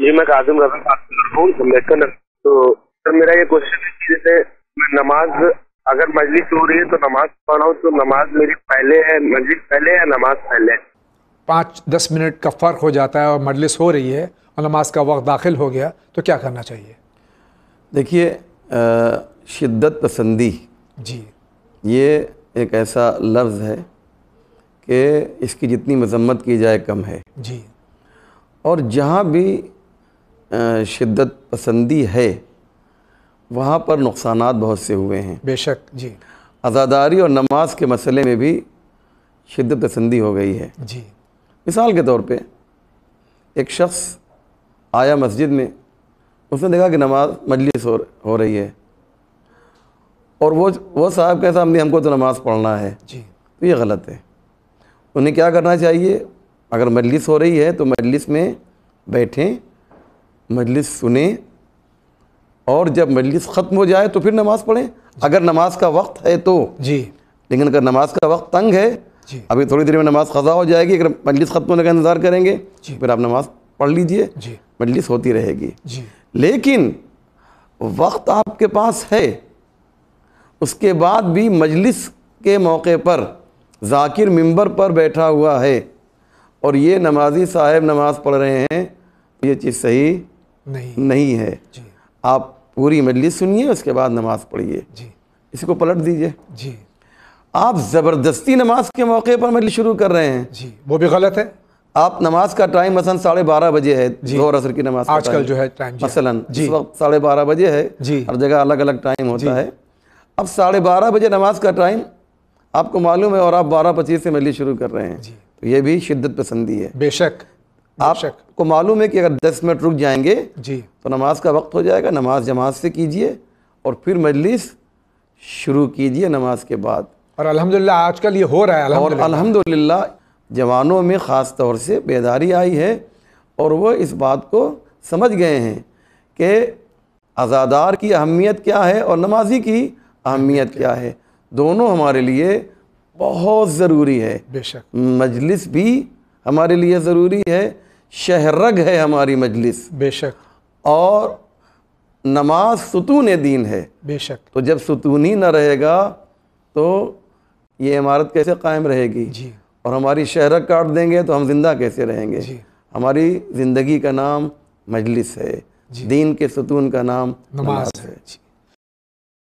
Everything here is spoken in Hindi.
जी मैं काजिम रजा बात कर रहा हूँ अंबेडकर नगर। तो सर मेरा ये क्वेश्चन है कि जैसे मैं नमाज़ अगर मजलिस हो रही है तो नमाज़ पढ़ा हूँ तो नमाज़ मेरी पहले है मस्जिद पहले है नमाज़ पहले पाँच दस मिनट का फ़र्क हो जाता है और मजलिस हो रही है और नमाज़ का वक्त दाखिल हो गया तो क्या करना चाहिए? देखिए शिद्दत पसंदी जी। ये एक ऐसा लफ्ज़ है कि इसकी जितनी मजम्मत की जाए कम है। जी। और जहाँ भी शिद्दत पसंदी है वहाँ पर नुकसान बहुत से हुए हैं। बेशक जी। आज़ादारी और नमाज़ के मसले में भी शिद्दत पसंदी हो गई है। जी। मिसाल के तौर पे एक शख्स आया मस्जिद में उसने देखा कि नमाज़ मजलिस हो, हो रही है। और वो वो साहब कहता हमने हमको तो नमाज़ पढ़ना है। जी। तो ये गलत है। उन्हें क्या करना चाहिए? अगर मजलिस हो रही है तो मजलिस में बैठें मजलिस सुने और जब मजलिस ख़त्म हो जाए तो फिर नमाज़ पढ़ें। अगर नमाज़ का वक्त है तो। जी। लेकिन अगर नमाज़ का वक्त तंग है जी। अभी थोड़ी देर में नमाज़ ख़ज़ा हो जाएगी अगर मजलिस ख़त्म होने का इंतज़ार करेंगे फिर आप नमाज़ पढ़ लीजिए। जी। मजलिस होती रहेगी। जी। लेकिन वक्त आपके पास है उसके बाद भी मजलिस के मौके पर जाकिर मिंबर पर बैठा हुआ है और ये नमाजी साहब नमाज़ पढ़ रहे हैं ये चीज़ सही नहीं। नहीं है। जी। आप पूरी मजलिस सुनिए उसके बाद नमाज़ पढ़िए। जी। इसको पलट दीजिए। जी। आप ज़बरदस्ती नमाज़ के मौके पर मजलिस शुरू कर रहे हैं। जी। वो भी गलत है। आप नमाज़ का टाइम मसलन साढ़े बारह बजे है जोहर असर की नमाज़ आजकल जो है टाइम मसलन जी। इस वक्त साढ़े बारह बजे है। जी। हर जगह अलग अलग टाइम होता है। अब साढ़े बारह बजे नमाज़ का टाइम आपको मालूम है और आप बारह पच्चीस से मजलिस शुरू कर रहे हैं। तो ये भी शिद्दत पसंदी है। बेशक। आपको मालूम है कि अगर दस मिनट रुक जाएँगे जी। तो नमाज़ का वक्त हो जाएगा नमाज़ जमात से कीजिए और फिर मजलिस शुरू कीजिए नमाज़ के बाद। और अल्हम्दुलिल्लाह आजकल ये हो रहा है और अल्हम्दुलिल्लाह। अल्हम्दुलिल्लाह जवानों में ख़ास तौर से बेदारी आई है और वो इस बात को समझ गए हैं कि आज़ादार की अहमियत क्या है और नमाजी की अहमियत क्या है। दोनों हमारे लिए बहुत ज़रूरी है। बेशक। मजलिस भी हमारे लिए ज़रूरी है। शहरग है हमारी मजलिस। बेशक। और नमाज़ सुतून दीन है। बेशक। तो जब सुतून ही ना रहेगा तो ये इमारत कैसे कायम रहेगी? जी। और हमारी शहरक काट देंगे तो हम ज़िंदा कैसे रहेंगे? जी। हमारी ज़िंदगी का नाम मजलिस है। दीन के सुतून का नाम नमाज़ है। जी।